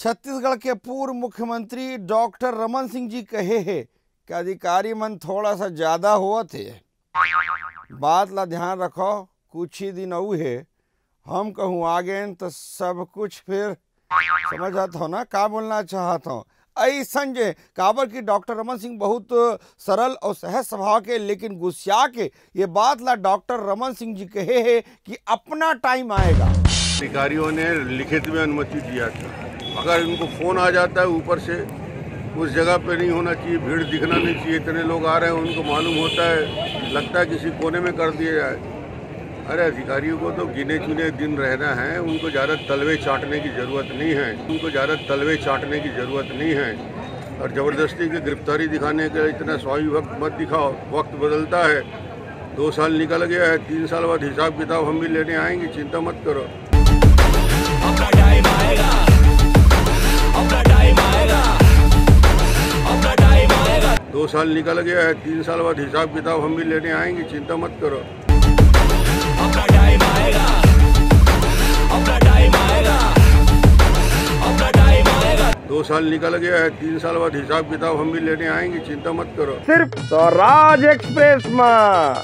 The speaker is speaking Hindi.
छत्तीसगढ़ के पूर्व मुख्यमंत्री डॉक्टर रमन सिंह जी कहे है कि अधिकारी मन थोड़ा सा ज़्यादा हुआ थे बात ला ध्यान रखो, कुछ ही दिन अऊ है। हम कहूँ आगे तो सब कुछ फिर समझत हो ना? का बोलना चाहत हो? ऐसन जे काबर की डॉक्टर रमन सिंह बहुत सरल और सहज स्वभाव के, लेकिन गुस्सा के, ये बात ला डॉक्टर रमन सिंह जी कहे है कि अपना टाइम आएगा। अधिकारियों ने लिखित में अनुमति दिया था। अगर इनको फ़ोन आ जाता है ऊपर से, उस जगह पे नहीं होना चाहिए, भीड़ दिखना नहीं चाहिए। इतने लोग आ रहे हैं, उनको मालूम होता है, लगता है किसी कोने में कर दिया जाए। अरे, अधिकारियों को तो गिने चुने दिन रहना है। उनको ज़्यादा तलवे चाटने की ज़रूरत नहीं है। उनको ज़्यादा तलवे चाटने की ज़रूरत नहीं है। और ज़बरदस्ती की गिरफ्तारी दिखाने के लिए इतना स्वाभाविक वक्त मत दिखाओ। वक्त बदलता है। दो साल निकल गया है। तीन साल बाद हिसाब किताब हम भी लेने आएँगे। चिंता मत करो। दो साल निकल गया है, तीन साल बाद हिसाब किताब हम भी लेने आएँगे, चिंता मत करो। दो साल निकल गया है, तीन साल बाद हिसाब किताब हम भी लेने आएँगे, चिंता मत करो। सिर्फ़ स्वराज एक्सप्रेस में।